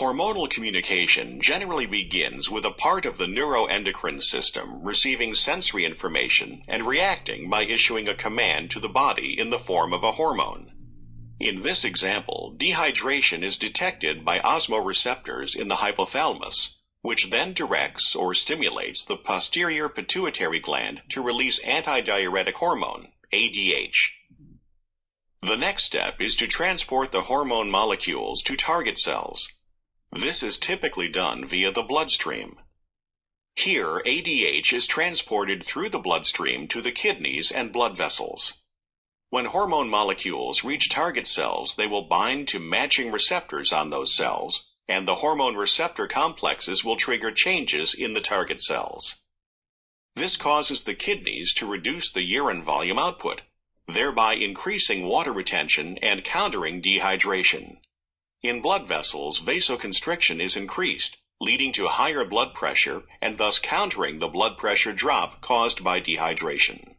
Hormonal communication generally begins with a part of the neuroendocrine system receiving sensory information and reacting by issuing a command to the body in the form of a hormone. In this example, dehydration is detected by osmoreceptors in the hypothalamus, which then directs or stimulates the posterior pituitary gland to release antidiuretic hormone, ADH. The next step is to transport the hormone molecules to target cells. This is typically done via the bloodstream. Here, ADH is transported through the bloodstream to the kidneys and blood vessels. When hormone molecules reach target cells, they will bind to matching receptors on those cells, and the hormone receptor complexes will trigger changes in the target cells. This causes the kidneys to reduce the urine volume output, thereby increasing water retention and countering dehydration. In blood vessels, vasoconstriction is increased, leading to higher blood pressure and thus countering the blood pressure drop caused by dehydration.